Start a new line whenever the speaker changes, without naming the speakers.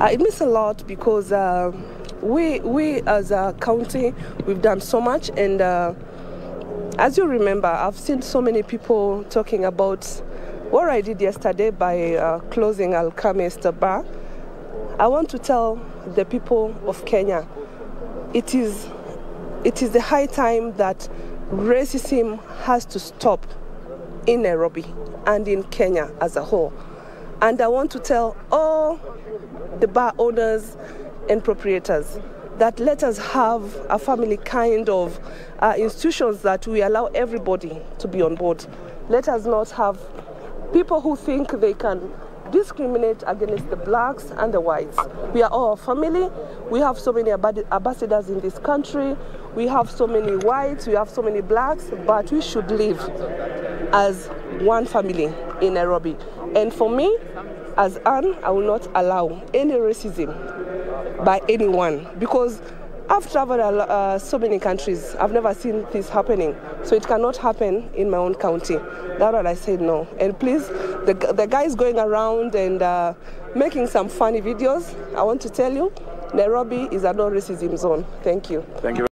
Uh, it means a lot because uh, we, we as a county, we've done so much. And uh, as you remember, I've seen so many people talking about what I did yesterday by uh, closing Alchemist Bar. I want to tell the people of Kenya, it is, it is the high time that racism has to stop in Nairobi and in Kenya as a whole. And I want to tell all the bar owners and proprietors that let us have a family kind of uh, institutions that we allow everybody to be on board. Let us not have people who think they can discriminate against the blacks and the whites. We are all family. We have so many ambassadors in this country. We have so many whites, we have so many blacks, but we should live as one family in Nairobi. And for me, as Anne, I will not allow any racism by anyone because I've traveled uh, so many countries. I've never seen this happening. So it cannot happen in my own county. That's what I said no. And please, the, the guys going around and uh, making some funny videos, I want to tell you, Nairobi is a no racism zone. Thank you.
Thank you.